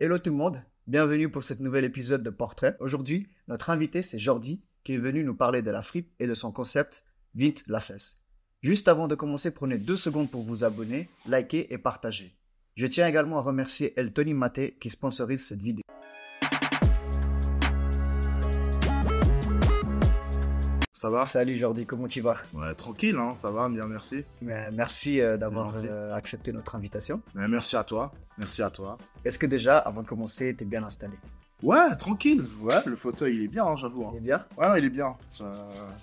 Hello tout le monde, bienvenue pour cet nouvel épisode de Portrait. Aujourd'hui, notre invité c'est Jordi qui est venu nous parler de la fripe et de son concept Vint la fesse. Juste avant de commencer, prenez deux secondes pour vous abonner, liker et partager. Je tiens également à remercier El Tony Maté qui sponsorise cette vidéo. Ça va Salut Jordi, comment tu vas? Ouais, tranquille, hein, ça va, bien, merci. Merci euh, d'avoir euh, accepté notre invitation. Mais merci à toi, merci à toi. Est-ce que déjà, avant de commencer, t'es bien installé? Ouais, tranquille, ouais, le fauteuil, il est bien, hein, j'avoue. hein. Il est bien? Ouais, non, il est bien. Ça-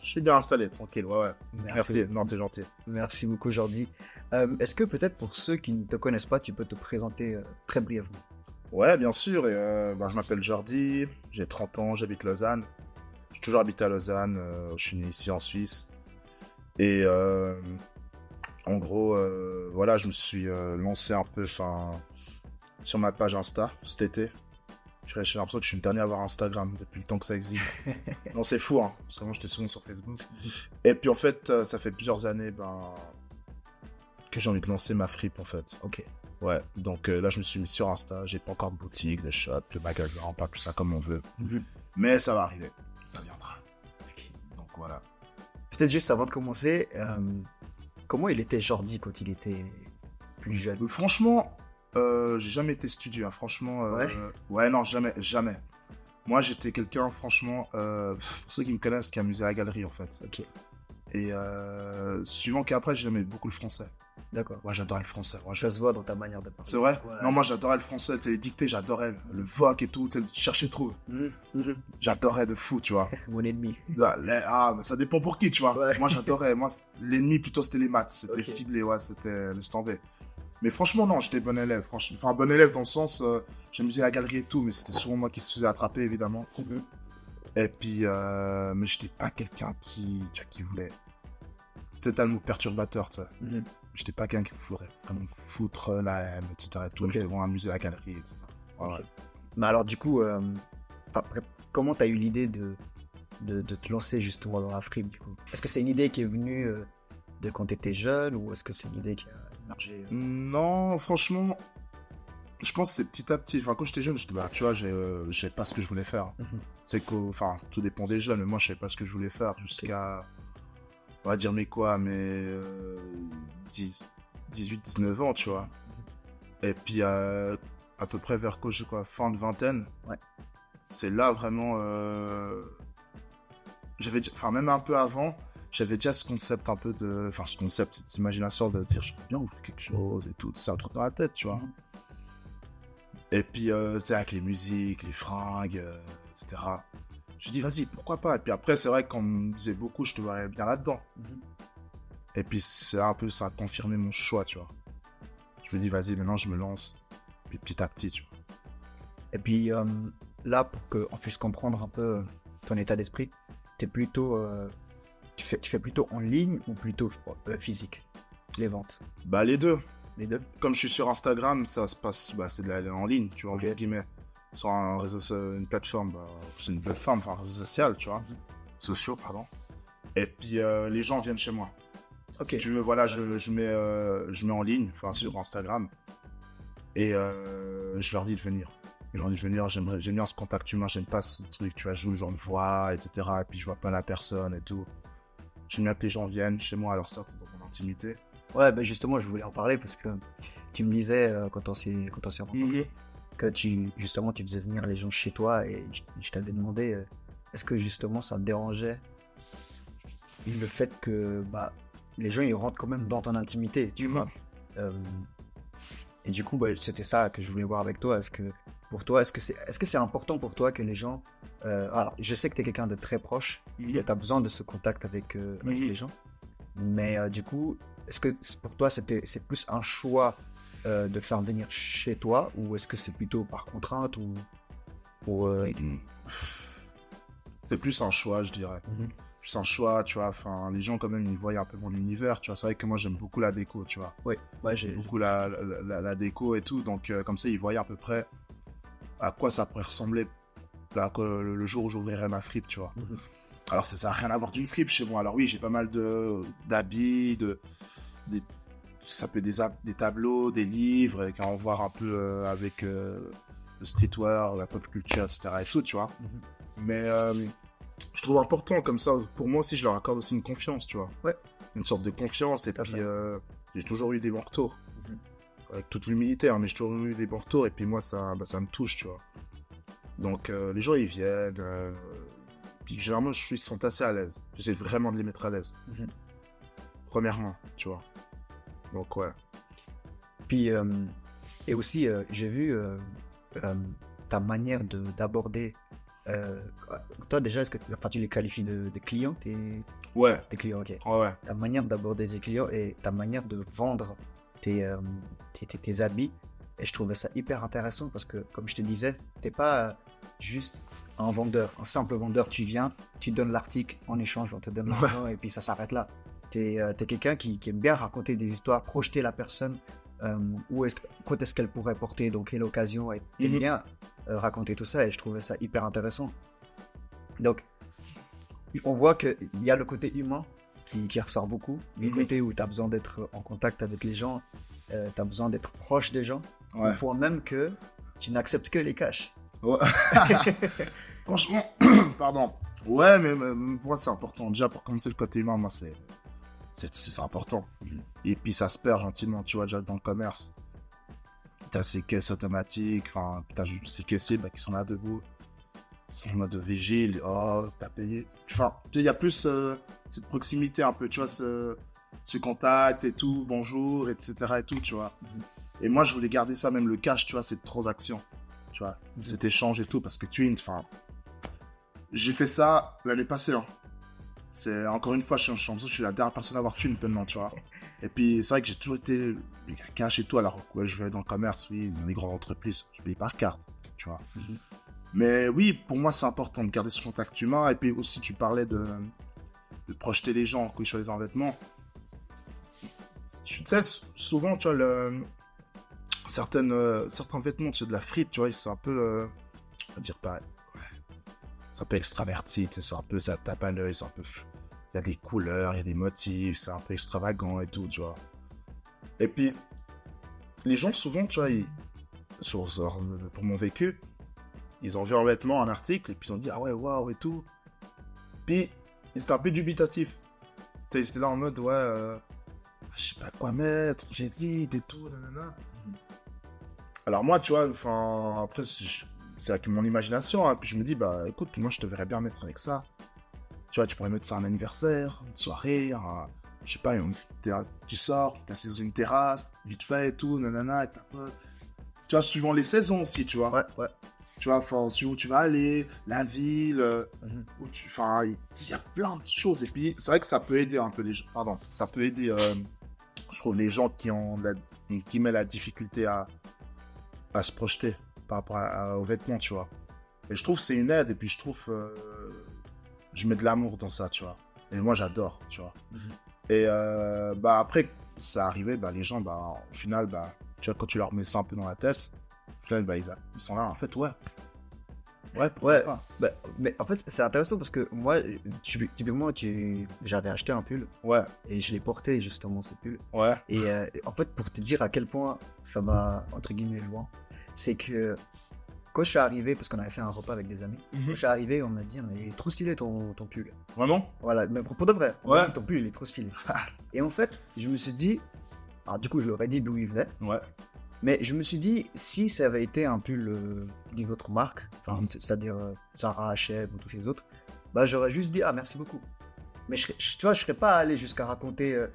Je suis bien installé, tranquille, ouais, ouais. Merci, non, c'est gentil. Merci beaucoup Jordi. Euh, Est-ce que peut-être pour ceux qui ne te connaissent pas, tu peux te présenter très brièvement? Ouais, bien sûr, et, bah, je m'appelle Jordi, j'ai 30 ans, j'habite Lausanne. J'ai toujours habité à Lausanne, euh, je suis né ici en Suisse. Et euh, en gros, euh, voilà, je me suis lancé un peu sur ma page Insta cet été. J'ai l'impression que je suis le dernier à avoir Instagram depuis le temps que ça existe. non, c'est fou, hein, parce que moi j'étais souvent sur Facebook. Et puis en fait, ça fait plusieurs années ben, que j'ai envie de lancer ma fripe en fait. Ok. Ouais, donc euh, là je me suis mis sur Insta, j'ai pas encore de boutique, de shop, de magasin, on peut appeler ça comme on veut. Mais ça va arriver, ça viendra. Donc voilà. Peut-être juste avant de commencer, euh, comment il était Jordi quand il était plus jeune? Euh, Franchement, euh, j'ai jamais été studieux, hein, franchement. euh, Ouais? ouais, non, jamais, jamais. Moi j'étais quelqu'un, franchement, pour ceux qui me connaissent, qui amusait à la galerie en fait. Ok, Et euh, suivant qu'après, j'aimais beaucoup le français. d'accord. Ouais, j'adorais le français. Ouais, je- Ça se voit dans ta manière de parler. C'est vrai? Ouais. Non, moi j'adorais le français, tu sais, les dictées, j'adorais. Le voc et tout, tu sais, chercher trop. Mhm. J'adorais de fou, tu vois. Mon ennemi. Ah, les- ah, mais ça dépend pour qui, tu vois. Ouais. Moi, j'adorais. Moi, l'ennemi, plutôt, c'était les maths. C'était Ok. ciblé, ouais, c'était laisse tomber. Mais franchement, non, j'étais bon élève, franchement. Enfin, bon élève dans le sens, euh, j'amusais la galerie et tout, mais c'était souvent moi qui se faisais attraper, évidemment. Mhm. Et puis, euh, mais j'étais pas quelqu'un qui, qui voulait. Un mot perturbateur, tu sais. Mhm. J'étais pas quelqu'un qui voulait vraiment foutre la haine, etc. Et tout. Ok. J'étais vraiment amusé la galerie, etc. Voilà. Mais alors du coup, euh, comment t'as eu l'idée de, de, de te lancer justement dans la fripe du coup? Est-ce que c'est une idée qui est venue euh, de quand t'étais jeune ou est-ce que c'est une idée qui a émergé euh? Non, franchement, je pense que c'est petit à petit. Enfin, quand j'étais jeune, j'étais, bah, tu vois, euh, je savais pas ce que je voulais faire. Mhm. C'est qu'au, enfin, tout dépend des jeunes, mais moi, je savais pas ce que je voulais faire jusqu'à, on va dire, mais quoi, mais euh, 10, 18, 19 ans, tu vois. Et puis, euh, à peu près vers quoi, je sais quoi, fin de vingtaine. Ouais. C'est là vraiment. euh, j'avais, enfin, même un peu avant, j'avais déjà ce concept un peu de. Enfin, ce concept, cette imagination de dire, j'aimerais bien ouvrir quelque chose et tout. C'est un truc dans la tête, tu vois. Mhm. Et puis, euh, tu sais, avec les musiques, les fringues, euh, etc. Je dis, vas-y, pourquoi pas? Et puis après, c'est vrai qu'on me disait beaucoup, je te verrais bien là-dedans. Mhm. Et puis, c'est un peu, ça a confirmé mon choix, tu vois. Je me dis, vas-y, maintenant, je me lance. Puis petit à petit, tu vois. Et puis euh, là, pour qu'on puisse comprendre un peu euh, ton état d'esprit, t'es plutôt, tu fais, tu fais plutôt en ligne ou plutôt physique? Les ventes, Bah, les deux. Les deux. Comme je suis sur Instagram, ça se passe, bah, c'est de la, en ligne, tu vois, Ok. entre guillemets. Sur un réseau, une plateforme, bah, c'est une plateforme, enfin, un réseau social, tu vois. Sociaux, pardon. Et puis, euh, les gens viennent chez moi. Ok. Si tu veux, voilà, je, Intéressant. je mets, euh, je mets en ligne, enfin sur Instagram, et euh, je leur dis de venir. Je leur dis de venir, j'aimerais, j'aime bien ce contact humain, j'aime pas ce truc, tu vois, je genre de voix, etc. Et puis je vois pas la personne et tout. J'aime bien que les gens viennent chez moi à leur sortie dans mon intimité. Ouais, bah justement, je voulais en parler parce que tu me disais euh, quand on s'est quand on s'est rencontrés que tu justement tu faisais venir les gens chez toi et je, je t'avais demandé euh, est-ce que justement ça te dérangeait le fait que bah les gens ils rentrent quand même dans ton intimité, tu vois. Euh, et du coup, bah, c'était ça que je voulais voir avec toi. Est-ce que pour toi, est-ce que c'est est-ce que c'est important pour toi que les gens alors je sais que tu es quelqu'un de très proche, que tu as besoin de ce contact avec, avec Mhm. les gens. Mais du coup, est-ce que pour toi, c'était, c'est plus un choix euh, de faire venir chez toi ou est-ce que c'est plutôt par contrainte ou pour. euh, C'est plus un choix, je dirais. Mhm. Plus un choix, tu vois. Enfin, les gens, quand même, ils voient un peu mon univers, tu vois. C'est vrai que moi, j'aime beaucoup la déco, tu vois. Ouais, ouais, j'ai. J'aime beaucoup la, la, la- la déco et tout. Donc, euh, comme ça, ils voyaient à peu près à quoi ça pourrait ressembler là, que le, le jour où j'ouvrirai ma fripe, tu vois. Mhm. Alors, ça n'a rien à voir d'une fripe chez moi. Alors, oui, j'ai pas mal de d'habits, de, des, ça peut être des, ab- des tableaux, des livres, et qu'on va voir un peu euh, avec euh, le streetwear, la pop culture, etc. et tout, tu vois. Mhm. Mais euh, je trouve important comme ça. Pour moi aussi, je leur accorde aussi une confiance, tu vois. Ouais. Une sorte de confiance. Et puis, j'ai toujours eu des bons retours. Mhm. Avec toute l'humilité, hein, mais j'ai toujours eu des bons retours. Et puis moi, ça, bah, ça me touche, tu vois. Donc, les gens, ils viennent. Puis généralement, je suis, ils sont assez à l'aise. J'essaie vraiment de les mettre à l'aise. Mhm. Premièrement, tu vois. Donc, ouais. Puis, euh, et aussi, euh, j'ai vu euh, ta manière de d'aborder. toi, déjà, est-ce que enfin, tu les qualifies de, de clients tes, Ouais, tes clients, ok. ouais, ouais. Ta manière d'aborder tes clients et ta manière de vendre tes, tes, tes- tes habits. Et je trouvais ça hyper intéressant parce que, comme je te disais, t'es pas juste un vendeur, un simple vendeur. Tu viens, tu donnes l'article, en échange, on te donne l'argent et puis ça s'arrête là. T'es euh, t'es quelqu'un qui, qui aime bien raconter des histoires, projeter la personne, euh, où est-ce, quand est-ce qu'elle pourrait porter, donc quelle occasion, et t'aimes Mhm. bien euh, raconter tout ça et je trouvais ça hyper intéressant. Donc, on voit qu'il y a le côté humain qui, qui ressort beaucoup, le Mhm. côté où tu as besoin d'être en contact avec les gens, tu as besoin d'être proche des gens, Ouais. au point même que tu n'acceptes que les cash. Ouais. Franchement, pardon. Ouais, mais, mais pour moi, c'est important. Déjà, pour commencer le côté humain, moi, c'est. C'est important. Et puis, ça se perd gentiment, tu vois, déjà dans le commerce. T'as ces caisses automatiques, enfin, t'as juste ces caissiers bah, qui sont là debout. Ils sont en mode vigile. Oh, t'as payé. Enfin, tu sais, il y a plus euh, cette proximité un peu, tu vois, ce, ce contact et tout, bonjour, etc. et tout, tu vois. Et moi, je voulais garder ça, même le cash, tu vois, cette transaction. Tu vois, cet échange et tout, parce que Twin, enfin. J'ai fait ça l'année passée, hein. C'est encore une fois, je suis, je suis- je suis la dernière personne à avoir Twin maintenant, tu vois. Et puis, c'est vrai que j'ai toujours été cash et tout, alors ouais, je vais dans le commerce, oui, dans les grandes entreprises, je paye par carte, tu vois. Mhm. Mais oui, pour moi, c'est important de garder ce contact humain. Et puis aussi, tu parlais de, de projeter les gens oui, sur les vêtements. Tu sais, souvent, tu vois, le, certaines, euh, certains vêtements, sais, de la frite, tu vois, ils sont un peu, euh, on va dire pas, ouais, c'est un peu extraverti, tu sais, c'est un peu, ça tape à l'œil, c'est un peu, il y a des couleurs, il y a des motifs, c'est un peu extravagant et tout, tu vois. Et puis, les gens, souvent, tu vois, sur- pour mon vécu, ils ont vu un vêtement, un article, et puis ils ont dit, ah ouais, waouh, et tout. Puis, ils étaient un peu dubitatifs. Tu sais, ils étaient là en mode, ouais, euh, je sais pas quoi mettre, j'hésite et tout, nanana. Alors moi, tu vois, enfin, après, c'est avec mon imagination, hein, puis je me dis, bah écoute, moi je te verrais bien mettre avec ça. Tu vois, tu pourrais mettre ça à un anniversaire, une soirée, un- je sais pas, une terrasse, tu sors, t'es assis dans une terrasse, vite fait et tout, nanana, ta pote. Tu vois, suivant les saisons aussi, tu vois. Ouais, ouais. Tu vois, enfin, sur où tu vas aller, la ville, euh, Mhm. où tu, enfin, il y a plein de choses. Et puis, c'est vrai que ça peut aider un peu les gens, pardon, ça peut aider, euh, je trouve, les gens qui ont la, qui mettent la difficulté à, à se projeter par rapport à- à- aux vêtements, tu vois. Et je trouve c'est une aide, et puis je trouve, euh, je mets de l'amour dans ça, tu vois. Et moi, j'adore, tu vois. Mhm. Et euh, bah après, ça arrivait, bah les gens, bah au final, bah tu vois, quand tu leur mets ça un peu dans la tête, au final, bah ils, a- ils sont là, en fait, ouais. Ouais, Ouais. Bah, mais en fait, c'est intéressant parce que moi, tu- typiquement, tu... j'avais acheté un pull Ouais, et je l'ai porté justement ce pull. ouais, Et euh, en fait, pour te dire à quel point ça m'a, entre guillemets, loin, c'est que quand je suis arrivé, parce qu'on avait fait un repas avec des amis, quand je suis arrivé, on m'a dit, mais il est trop stylé ton, ton pull. Vraiment? Voilà, mais pour de vrai, on Ouais. dit, ton pull, il est trop stylé. Et en fait, je me suis dit, alors du coup, je leur ai dit d'où il venait, Ouais, mais je me suis dit, si ça avait été un pull euh, d'une autre marque, enfin, Mhm. c'est-à-dire euh, Zara, H&M ou tous les autres, bah j'aurais juste dit, ah merci beaucoup. Mais je- tu vois, je serais pas allé jusqu'à raconter euh,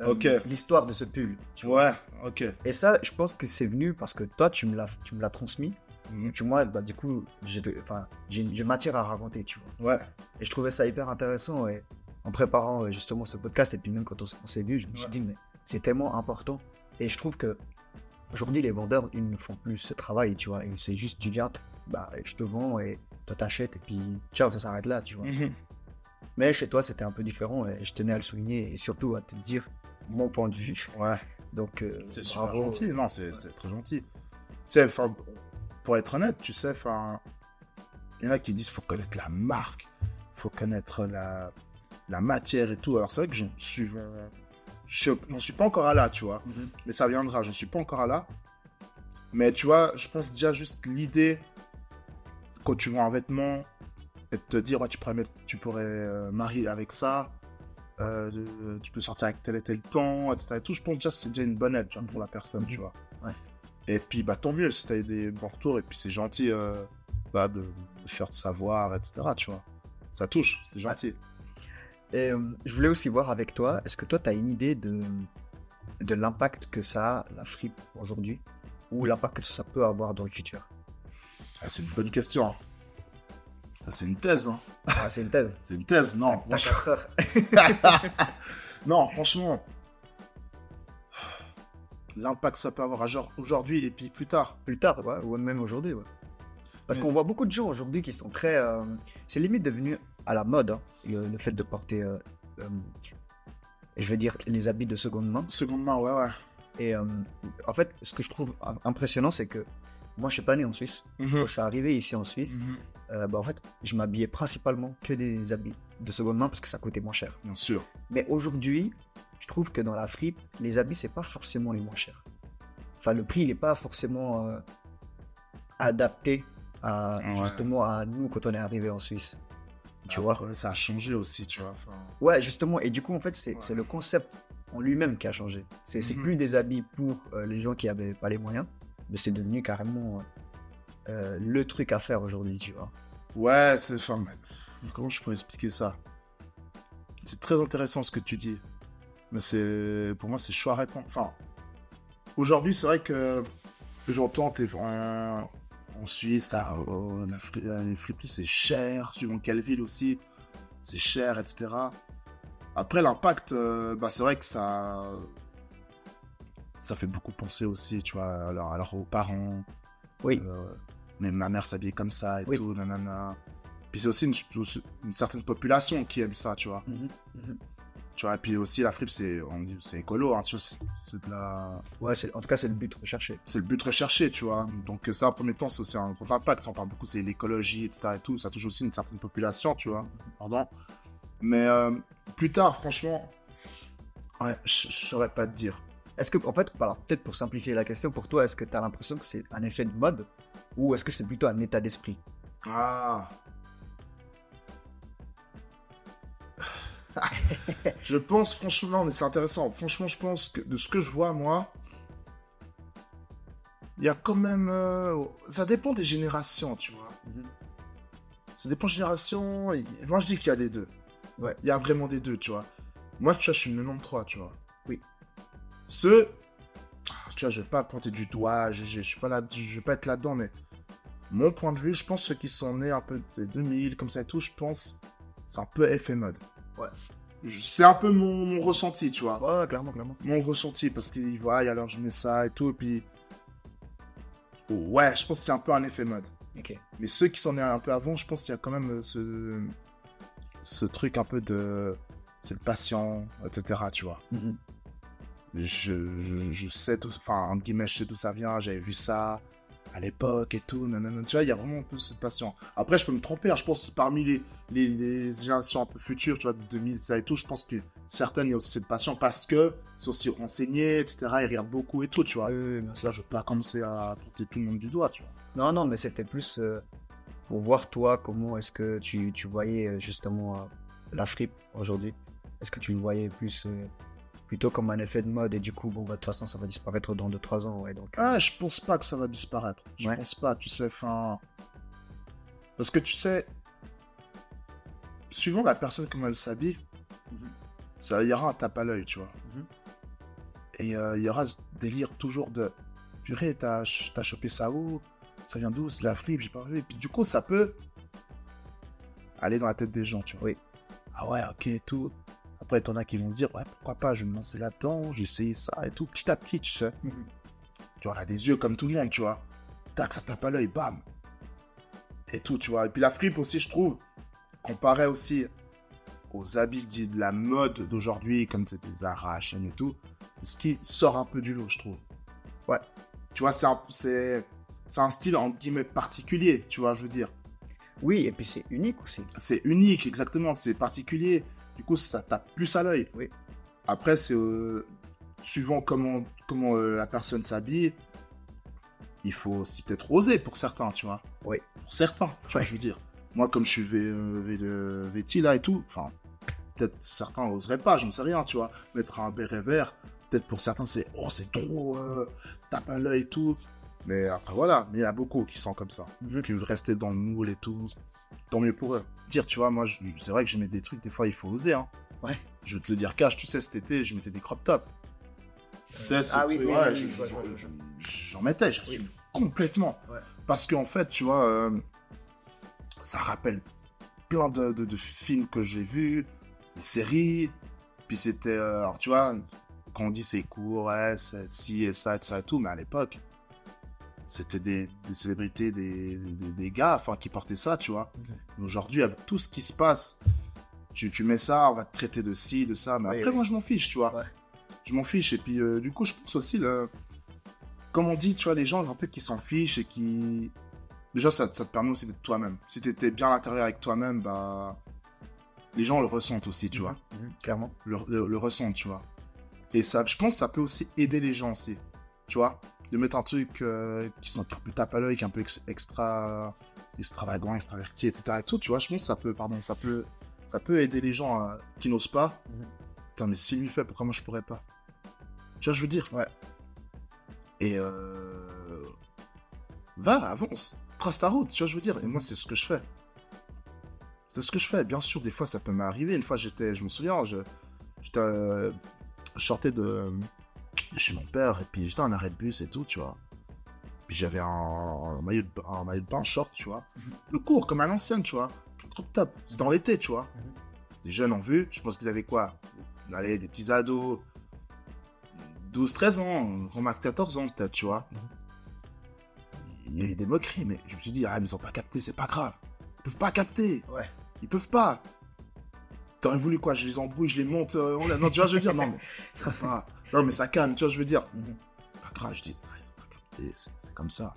euh, l'histoire de ce pull. tu vois. ouais, ok. Et ça, je pense que c'est venu parce que toi, tu me l'as, tu me l'as transmis. Mhm. Et puis moi, bah, du coup, j'ai, j'ai matière à raconter, tu vois. Ouais, Et je trouvais ça hyper intéressant. Et en préparant justement ce podcast, et puis même quand on, s'est vu, je me suis dit, mais c'est tellement important. Et je trouve que aujourd'hui, les vendeurs, ils ne font plus ce travail, tu vois. C'est juste, tu viens, bah, je te vends et toi t'achètes, et puis ciao, ça s'arrête là, tu vois. Mhm. Mais chez toi, c'était un peu différent, et je tenais à le souligner, et surtout à te dire mon point de vue. ouais. Donc, euh, C'est super gentil, non, c'est c'est très gentil. Tu sais, enfin, pour être honnête, tu sais, enfin, il y en a qui disent faut connaître la marque, faut connaître la, la matière et tout. Alors c'est vrai que j'en suis, je j'en suis pas encore à là, tu vois. Mhm. Mais ça viendra, j'en suis pas encore à là. Mais tu vois, je pense déjà juste l'idée, quand tu vois un vêtement, et de te dire, ouais, tu pourrais, mettre, tu pourrais euh, marier avec ça, euh, de- tu peux sortir avec tel et tel temps, etc. Et tout, je pense déjà que c'est déjà une bonne aide tu vois, pour la personne, tu vois. Ouais. Et puis, bah, tant mieux si t'as eu des bons retours, et puis c'est gentil euh, bah, de, de faire savoir, etc. Tu vois. Ça touche, c'est gentil. Et euh, je voulais aussi voir avec toi, est-ce que toi, tu as une idée de, de l'impact que ça a, la fripe, aujourd'hui Ou l'impact que ça peut avoir dans le futur? Ah, c'est une bonne question. C'est une thèse, hein. ah, C'est une thèse. C'est une thèse, non. T'as quatre heures. non, franchement. L'impact que ça peut avoir aujourd'hui et puis plus tard. Plus tard, ouais, ou même aujourd'hui. Ouais. Parce Mais- qu'on voit beaucoup de gens aujourd'hui qui sont très. euh, c'est limite devenu à la mode, hein, le, le fait de porter, euh, euh, je vais dire, les habits de seconde main. Seconde main, ouais, ouais. Et en fait, ce que je trouve impressionnant, c'est que moi, je suis pas né en Suisse. Quand je suis arrivé ici en Suisse, Mhm. euh, bah, en fait, je m'habillais principalement que des habits de seconde main parce que ça coûtait moins cher. Bien sûr. Mais aujourd'hui, je trouve que dans la fripe, les habits, c'est pas forcément les moins chers. Enfin, le prix, il est pas forcément euh, adapté à, Ouais. justement à nous quand on est arrivé en Suisse. Tu vois? Ça a changé aussi, tu vois. Ouais, justement. Et du coup, en fait, c'est Ouais. le concept en lui-même qui a changé. C'est c'est Mhm. plus des habits pour euh, les gens qui avaient pas les moyens, mais c'est devenu carrément euh, le truc à faire aujourd'hui, tu vois. Ouais, c'est. Comment je pourrais expliquer ça? C'est très intéressant ce que tu dis. Mais c'est. Pour moi, c'est chaud à répondre. Enfin, aujourd'hui, c'est vrai que j'entends, t'es en, en Suisse, là, oh, la c'est cher, suivant quelle ville aussi, c'est cher, etc. Après, l'impact, euh, bah, c'est vrai que ça. Ça fait beaucoup penser aussi, tu vois, alors, alors aux parents. Oui. Euh, mais ma mère s'habillait comme ça et Oui. tout, nanana. Puis c'est aussi une, une certaine population qui aime ça, tu vois. Tu vois, et puis aussi la fripe, c'est, on dit, c'est écolo, hein, tu vois, c'est, de la, Ouais, en tout cas, c'est le but recherché. c'est le but recherché, tu vois. Donc ça, en premier temps, c'est aussi un gros impact. On parle beaucoup, c'est l'écologie, etc. et tout. Ça touche aussi une certaine population, tu vois. Pardon. Mais euh, plus tard, franchement, ouais, je je saurais pas te dire. Est-ce que, en fait, alors peut-être pour simplifier la question, pour toi, est-ce que tu as l'impression que c'est un effet de mode ou est-ce que c'est plutôt un état d'esprit? Ah. je pense franchement, mais c'est intéressant. Franchement, je pense que de ce que je vois, moi, il y a quand même. euh, ça dépend des générations, tu vois. Ça dépend des générations. et- Moi, je dis qu'il y a des deux. Ouais. Il y a vraiment des deux, tu vois. Moi, tu vois, je suis une 93, tu vois. Oui. Ceux. Tu vois, je vais pas pointer du doigt, je, je, je suis pas là, je vais pas être là-dedans, mais mon point de vue, je pense ceux qui sont nés un peu des 2000, comme ça et tout, je pense c'est un peu effet mode. Ouais. C'est un peu mon, mon ressenti, tu vois. Ouais, clairement, clairement. Mon ressenti, parce qu'ils voient, alors je mets ça et tout, et puis. Oh, ouais, je pense que c'est un peu un effet mode. Ok. Mais ceux qui sont nés un peu avant, je pense qu'il y a quand même euh, ce, ce truc un peu de. C'est le patient, etc., tu vois. Mhm. Je, je, je sais tout, enfin, entre guillemets, je sais d'où ça vient, j'avais vu ça à l'époque et tout, nanana. tu vois, il y a vraiment un peu cette passion. Après, je peux me tromper, hein, je pense que parmi les, les, les générations un peu futures, tu vois, de 2000 ça et tout, je pense que certaines, il y a aussi cette passion parce que ils sont aussi renseignés, etc., ils regardent beaucoup et tout, tu vois. Oui, oui. Ça, je veux pas commencer à porter tout le monde du doigt, tu vois. Non, non, mais c'était plus euh, pour voir toi comment est-ce que tu, tu voyais euh, justement euh, la fripe aujourd'hui. Est-ce que tu le voyais plus euh, plutôt comme un effet de mode et du coup, bon, bah, de toute façon, ça va disparaître dans 2-3 ans, ouais, donc. euh, Ah, je pense pas que ça va disparaître. Je Ouais. pense pas, tu sais, enfin. Parce que tu sais, suivant la personne comment elle s'habille, Mhm. ça il y aura un tape à l'œil, tu vois. Mhm. Et euh, il y aura ce délire toujours de purée, t'as chopé ça où? Ça vient d'où? C'est la flip, j'ai pas vu. Et puis du coup, ça peut aller dans la tête des gens, tu vois. Oui. Ah ouais, ok, tout. Après, t'en as qui vont se dire, ouais, pourquoi pas, je vais me lancer là-dedans, j'ai essayé ça et tout, petit à petit, tu sais. Tu vois, elle a des yeux comme tout le monde, tu vois. Tac, ça tape à l'œil, bam. Et tout, tu vois. Et puis la fripe aussi, je trouve, comparé aussi aux habits de la mode d'aujourd'hui, comme c'est des Zara, H&M et tout, ce qui sort un peu du lot, je trouve. Ouais. Tu vois, c'est un, c'est, c'est un style, entre guillemets, particulier, tu vois, je veux dire. Oui, et puis c'est unique aussi. C'est unique, exactement, c'est particulier. Du coup, ça tape plus à l'œil. Oui. Après, c'est euh, suivant comment, comment euh, la personne s'habille, il faut aussi peut-être oser pour certains, tu vois. Oui. Pour certains, tu vois, je veux dire. Moi, comme je suis vé, euh, vêti là et tout, enfin, peut-être certains n'oseraient pas, je ne sais rien, tu vois. Mettre un béret vert, peut-être pour certains, c'est oh, c'est trop, euh, tape à l'œil et tout. Mais après, voilà, mais il y a beaucoup qui sont comme ça, Mhm. qui veulent rester dans le moule et tout. Tant mieux pour eux. Dire, tu vois, moi, c'est vrai que je mets des trucs, des fois, il faut oser, hein. Ouais. Je vais te le dire, cash, tu sais, cet été, je mettais des crop tops. Tu sais, c'est- ah oui, oui, ouais, oui, je- oui, je- je j'en mettais, j'assume complètement. Ouais. Parce qu'en fait, tu vois, euh, ça rappelle plein de, de- de films que j'ai vus, des séries. Puis c'était, euh, alors tu vois, quand on dit c'est court, ouais, c'est ci et ça et ça et tout, mais à l'époque, c'était des, des célébrités, des, des, des gars, enfin, qui portaient ça, tu vois. Mhm. Mais Aujourd'hui, avec tout ce qui se passe, tu, tu mets ça, on va te traiter de ci, de ça, mais Oui, après, oui. moi, je m'en fiche, tu vois. Ouais. Je m'en fiche. Et puis, euh, du coup, je pense aussi, le... comme on dit, tu vois, les gens, un peu qui s'en fichent et qui. Déjà, ça, ça te permet aussi d'être toi-même. Si t'étais bien à l'intérieur avec toi-même, bah. Les gens le ressentent aussi, tu vois. Mhm, Clairement. Le, le- le ressentent, tu vois. Et ça, je pense que ça peut aussi aider les gens aussi. Tu vois De mettre un truc euh, qui sont un peu tape à l'œil, qui est un peu ex- extra. extravagant, extraverti, etc. Et tout, tu vois. Je pense que ça peut, pardon, ça peut. Ça peut aider les gens euh, qui n'osent pas. Mhm. Putain, mais s'il lui fait, pourquoi moi je pourrais pas? Tu vois, je veux dire. Ouais. Et euh... va, avance, trace ta route, tu vois, je veux dire. Et moi, c'est ce que je fais. C'est ce que je fais. Bien sûr, des fois, ça peut m'arriver. Une fois, j'étais, je me souviens, je, j'étais, euh, je sortais de chez mon père et puis j'étais en arrêt de bus et tout, tu vois. Puis j'avais un, un maillot de, un maillot de bain short, tu vois. Le court, comme à l'ancienne, tu vois. Top. C'est dans l'été, tu vois. Mhm. Des jeunes ont vu. Je pense qu'ils avaient quoi? Allez, des petits ados. 12, 13 ans. Remarque 14 ans, peut-être, tu vois. Il y a eu des moqueries, mais je me suis dit, ah, mais ils ont pas capté, c'est pas grave. Ils peuvent pas capter. Ouais. Ils peuvent pas. T'aurais voulu quoi? Je les embrouille, je les monte. euh, on Non, tu vois, je veux dire, non, mais ça va. Non, mais ça calme, tu vois, je veux dire. Mhm. Pas grave, je dis, ah, ils ont pas capté, c'est c'est comme ça.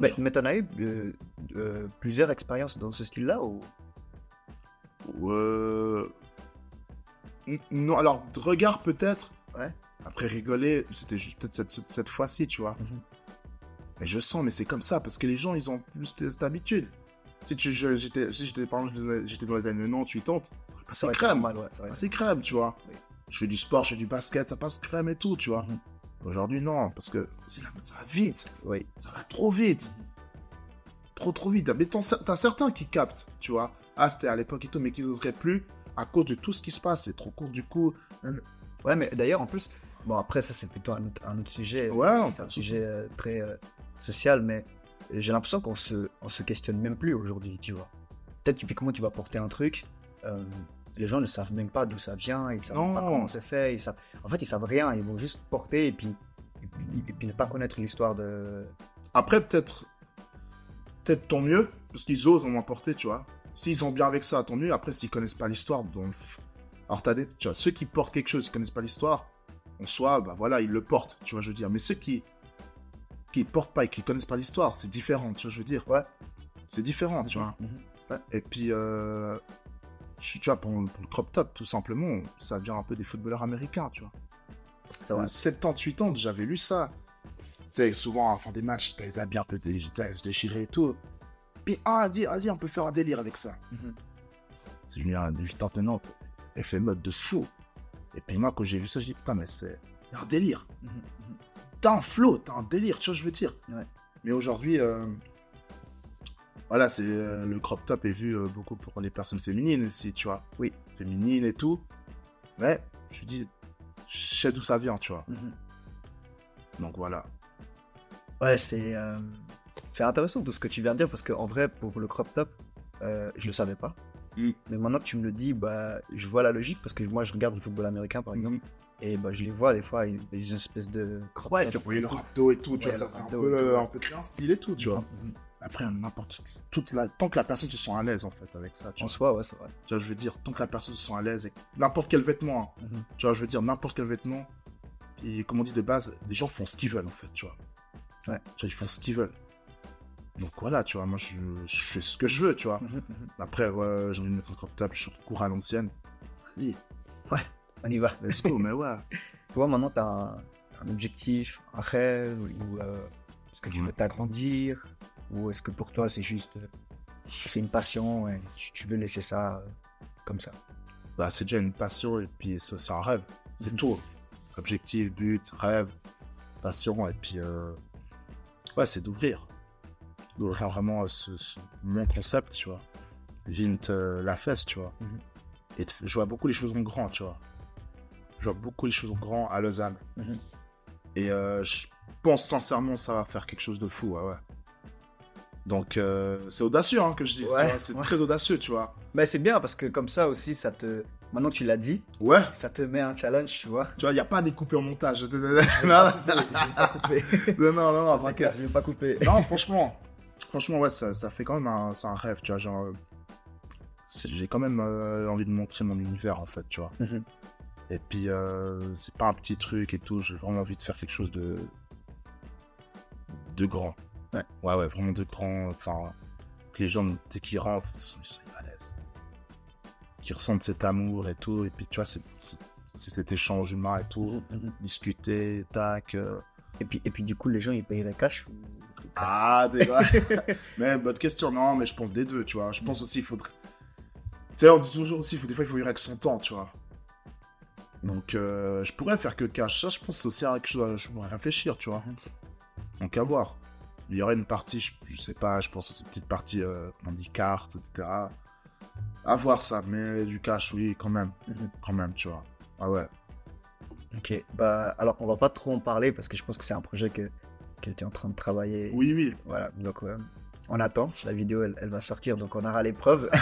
Mais, mais t'en as eu euh, euh, plusieurs expériences dans ce style-là ou... N- Non, alors, de regard peut-être. Ouais. Après rigoler, c'était juste peut-être cette, cette fois-ci, tu vois. Mhm. Mais je sens, mais c'est comme ça, parce que les gens, ils ont plus cette, habitude. Si j'étais, si j'étais, par exemple, j'étais dans les années 90, 80, été crème. normal, ouais, C'est crème, tu vois. Oui. Je fais du sport, je fais du basket, ça passe crème et tout, tu vois. Mhm. Aujourd'hui, non, parce que c'est ça va vite. Oui. Ça va trop vite. Trop, trop vite. Mais t'en- t'as certains qui captent, tu vois. Ah, c'était à l'époque et tout, mais qui n'oseraient plus à cause de tout ce qui se passe. C'est trop court du coup. Ouais, mais d'ailleurs, en plus, bon, après, ça, c'est plutôt un autre, un autre sujet. Ouais, c'est un sujet euh, très euh, social, mais j'ai l'impression qu'on se, on se questionne même plus aujourd'hui, tu vois. Peut-être, typiquement, tu vas porter un truc, euh, les gens ne savent même pas d'où ça vient, ils savent Non. pas comment c'est fait, ils savent... en fait, ils savent rien, ils vont juste porter et puis, et puis, et puis ne pas connaître l'histoire de. Après, peut-être. Peut-être tant mieux, parce qu'ils osent en emporter, tu vois. S'ils sont bien avec ça, tant mieux. Après, s'ils connaissent pas l'histoire, donc. Alors, t'as des. Tu vois, ceux qui portent quelque chose, ils connaissent pas l'histoire, en soi, bah voilà, ils le portent, tu vois, je veux dire. Mais ceux qui. qui portent pas et qui connaissent pas l'histoire, c'est différent, tu vois, je veux dire. Ouais. C'est différent, tu vois. Mhm. Et puis, euh, tu vois, pour, pour le crop top, tout simplement, ça vient un peu des footballeurs américains, tu vois. C'est vrai. Euh, 70 ans, j'avais lu ça. Tu sais, souvent, à la fin des matchs, t'as les habits un peu dé- déchirés et tout. Puis, ah, dis, vas-y, on peut faire un délire avec ça. Mhm. C'est Julien de 8 ans maintenant, elle fait mode de fou. Et puis, moi, quand j'ai vu ça, je dis, putain, mais c'est un délire. Mhm. Mhm. T'as un flow, t'as un délire, tu vois, je veux dire? Ouais. Mais aujourd'hui, euh, voilà, c'est euh, le crop top est vu euh, beaucoup pour les personnes féminines aussi, tu vois. Oui. Féminines et tout. Mais, je dis, je sais d'où ça vient, tu vois. Mhm. Donc voilà. Ouais, c'est euh, c'est intéressant tout ce que tu viens de dire parce qu'en vrai, pour le crop top, je le savais pas. Mm. Mais maintenant que tu me le dis, bah, je vois la logique parce que moi, je regarde le football américain par exemple et bah, je les vois des fois, ils ont des espèces de crop Ouais, top. tu voyais le rapto et tout, tu Ouais, vois, ça c'est un peu, un peu un style et tout, tu vois. Mhm. Après, n'importe toute la, tant que la personne se sent à l'aise en fait avec ça, tu En vois. soi, ouais, c'est vrai. Tu vois, je veux dire, tant que la personne se sent à l'aise avec n'importe quel vêtement, hein. Mhm. tu vois, je veux dire, n'importe quel vêtement. Et comme on dit de base, les gens font ce qu'ils veulent en fait, tu vois. Ouais. Tu vois, ils font ce qu'ils veulent. Donc voilà, tu vois, moi je, je fais ce que je veux, tu vois. Mhm, mhm. Après, ouais, j'ai envie de mettre un crop top, je cours à l'ancienne. Vas-y, On y va. let's go, mais ouais. Toi, maintenant, tu as un, un objectif, un rêve ou euh, Est-ce que tu veux t'agrandir? Ou est-ce que pour toi, c'est juste. euh, C'est une passion et tu, tu veux laisser ça euh, comme ça? Bah, c'est déjà une passion et puis c'est un rêve. C'est Mhm. tout. Objectif, but, rêve, passion et puis. euh, Ouais, c'est d'ouvrir. D'ouvrir vraiment euh, ce, ce- mon concept, tu vois. Vint euh, la fesse, tu vois. Mhm. Et je vois beaucoup les choses en grand, tu vois. Je vois beaucoup les choses en grand à Lausanne. Mhm. Et je pense sincèrement que ça va faire quelque chose de fou, ouais. ouais. Donc, euh, c'est audacieux hein, que je dise, tu Ouais, c'est ouais. très audacieux, tu vois. Mais c'est bien parce que comme ça aussi, ça te. Maintenant que tu l'as dit, Ouais, ça te met un challenge, tu vois. tu vois, il n'y a pas des coupés en montage. non, Je vais pas couper. non, non, non, t'inquiète. clair, je vais pas couper. Non, franchement, franchement, ouais, ça, ça fait quand même un, un rêve, tu vois, genre, j'ai quand même euh, envie de montrer mon univers, en fait, tu vois. Mhm. Et puis, euh, c'est pas un petit truc et tout, j'ai vraiment envie de faire quelque chose de, de grand. Ouais. Ouais, ouais, vraiment de grand, enfin, que les gens, dès qu'ils rentrent, ils sont, ils sont à l'aise. Qu'ils ressentent cet amour et tout, et puis, tu vois, c'est, cet échange humain et tout, Mhm. discuter, tac, euh, Et puis, et puis du coup, les gens, ils payeraient cash ou... Ah, des Mais bonne question, non, mais je pense des deux, tu vois. Je pense aussi, il faudrait. Tu sais, on dit toujours aussi, faut- des fois, il faut vivre avec son temps, tu vois. Donc, euh, je pourrais faire que cash. Ça, je pense aussi à quelque chose à je pourrais réfléchir, tu vois. Donc, à voir. Il y aurait une partie, je, je sais pas, je pense c'est une petite partie, euh, dit, carte, etc. À voir ça, mais du cash, oui, quand même. Quand même, tu vois. Ah ouais. Ok, bah alors on va pas trop en parler parce que je pense que c'est un projet que, que tu es en train de travailler. Oui, oui. Voilà, donc euh, on attend. La vidéo, elle, elle va sortir, donc on aura les preuves.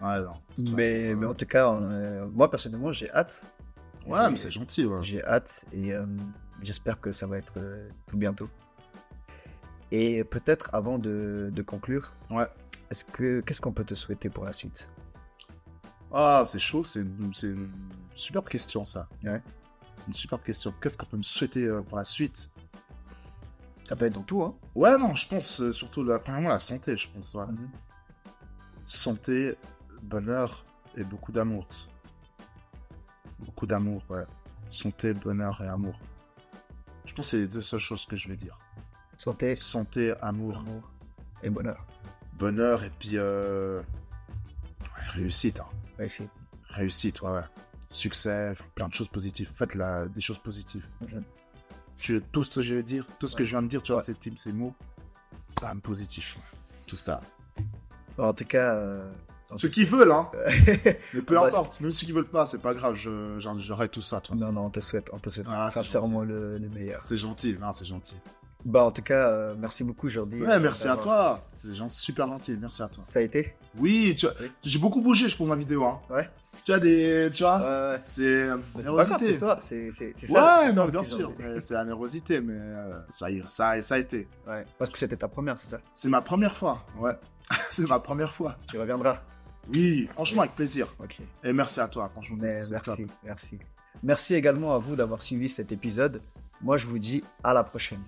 Ouais, non. mais, façon, mais en tout cas, on, euh, moi personnellement, j'ai hâte. Ouais, mais c'est gentil, ouais. J'ai hâte et euh, j'espère que ça va être euh, tout bientôt. Et peut-être avant de, de conclure, Ouais. est-ce que qu'est-ce qu'on peut te souhaiter pour la suite? Ah, c'est chaud, c'est une, superbe question, ça. Ouais. C'est une superbe question. Qu'est-ce qu'on peut me souhaiter euh, pour la suite? Ça peut être dans tout, hein Ouais, non, je pense euh, surtout, la, premièrement, la santé, je pense. ouais. Mhm. Santé, bonheur et beaucoup d'amour. Beaucoup d'amour, ouais. Santé, bonheur et amour. Je pense que c'est les deux seules choses que je vais dire. Santé, Santé, amour, amour et bonheur. bonheur et puis euh... ouais, réussite. Hein. Ouais, c'est- Réussite, ouais, ouais. Succès, plein de choses positives. En fait, la... des choses positives. Tu, tout ce que je vais dire, tout ce que je viens de dire, tu vois, ces, types, ces mots, bam, positif. Tout ça. En tout cas, euh, en Ceux qui veulent, hein. Mais peu importe, même ceux qui veulent pas, c'est pas grave, je- j'arrête tout ça, toi. non, non, on te souhaite, on te souhaite Ah, sincèrement le, le meilleur. C'est gentil, c'est gentil. Bah, en tout cas, euh, merci beaucoup, Jordi. Ouais, merci à toi. C'est gen- super gentil, merci à toi. Ça a été Oui, tu vois, Oui. j'ai beaucoup bougé, je pour ma vidéo, hein. Ouais. Tu as des, tu vois, Ouais, ouais. c'est euh, c'est nervosité. c'est toi. C'est c'est- c'est Ouais, ça. c'est ça bien sûr, c'est la nervosité, mais euh, ça, y- ça, ça a été. Ouais. Parce que c'était ta première, c'est ça? C'est ma première fois, ouais. c'est ma première fois. Tu reviendras. Oui, franchement, avec plaisir. Ok. Et merci à toi, franchement. Mais merci, top. merci. Merci également à vous d'avoir suivi cet épisode. Moi, je vous dis à la prochaine.